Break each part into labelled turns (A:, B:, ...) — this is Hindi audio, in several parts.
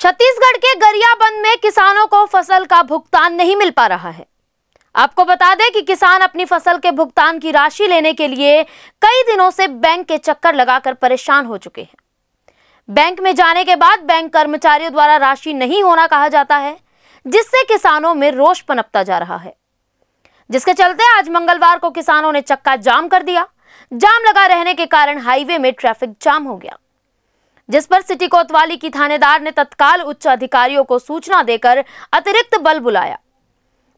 A: छत्तीसगढ़ के गरियाबंद में किसानों को फ़सल का भुगतान नहीं मिल पा रहा है। आपको बता दें कि किसान अपनी फ़सल के भुगतान की राशि लेने के लिए कई दिनों से बैंक के चक्कर लगाकर परेशान हो चुके हैं। बैंक में जाने के बाद बैंक कर्मचारियों द्वारा राशि नहीं होना कहा जाता है, जिससे किसानों में रोष पनपता जा रहा है। जिसके चलते आज मंगलवार को किसानों ने चक्का जाम कर दिया। जाम लगा रहने के कारण हाईवे में ट्रैफ़िक जाम हो गया। जिस पर सिटी कोतवाली की थानेदार ने तत्काल उच्च अधिकारियों को सूचना देकर अतिरिक्त बल बुलाया।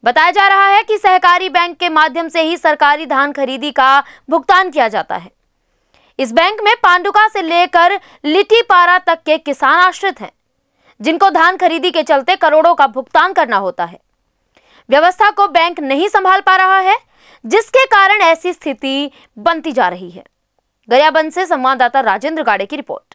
A: बताया जा रहा है कि सहकारी बैंक के माध्यम से ही सरकारी धान खरीदी का भुगतान किया जाता है। इस बैंक में पांडुका से लेकर लिटीपारा तक के किसान आश्रित हैं, जिनको धान खरीदी के चलते करोड़ों का भुगतान करना होता है। व्यवस्था को बैंक नहीं संभाल पा रहा है, जिसके कारण ऐसी स्थिति बनती जा रही है। गरियाबंद से संवाददाता राजेंद्र गाड़े की रिपोर्ट।